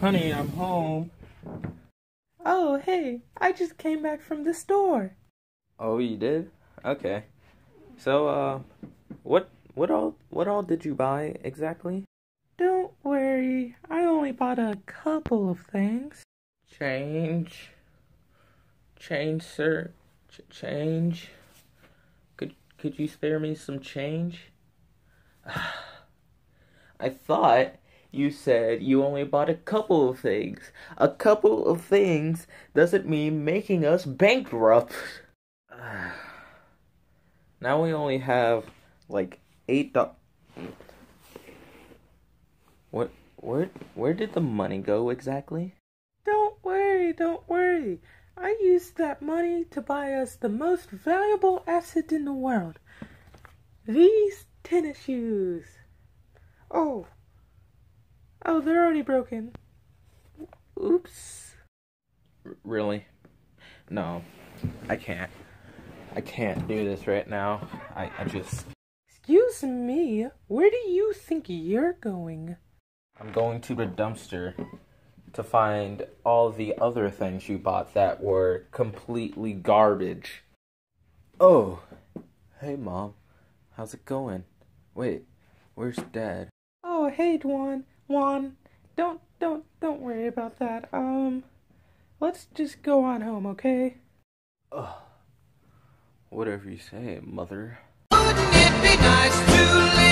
Honey, I'm home. Oh, hey, I just came back from the store. Oh, you did? Okay. So, uh, what, what all, what all did you buy exactly? Don't worry, I only bought a couple of things. Change. Change, sir. Ch- change. Could, you spare me some change? I thought you said you only bought a couple of things. A couple of things doesn't mean making us bankrupt. now we only have like eight dollars. What? Where? Where did the money go exactly? Don't worry, don't worry. I used that money to buy us the most valuable asset in the world. These tennis shoes. Oh. Oh, they're already broken. Oops. R- really? No, I can't. I can't do this right now. I, I just. Excuse me, where do you think you're going? I'm going to the dumpster to find all the other things you bought that were completely garbage. Oh, hey mom, how's it going? Wait, where's dad? Oh, hey, Juan. Juan, don't, don't, don't worry about that. Um, let's just go on home, okay? Ugh. Whatever you say, mother. Wouldn't it be nice to live?